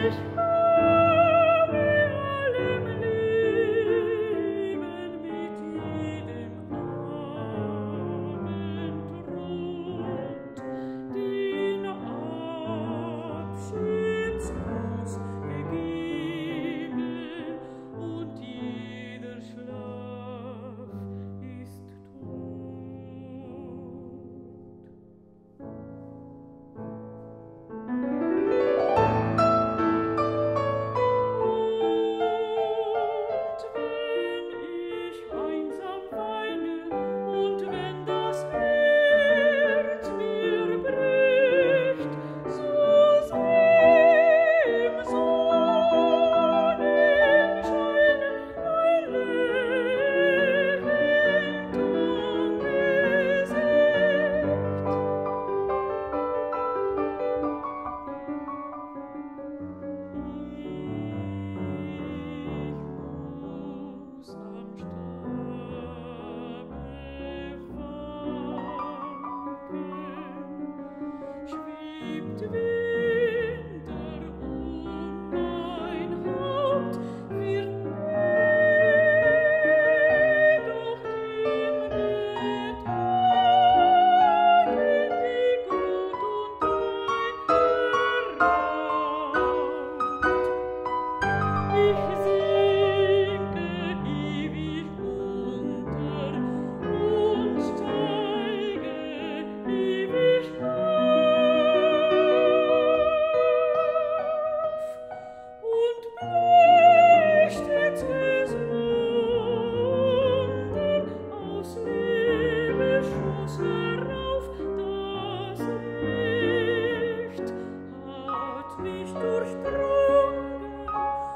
first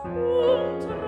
und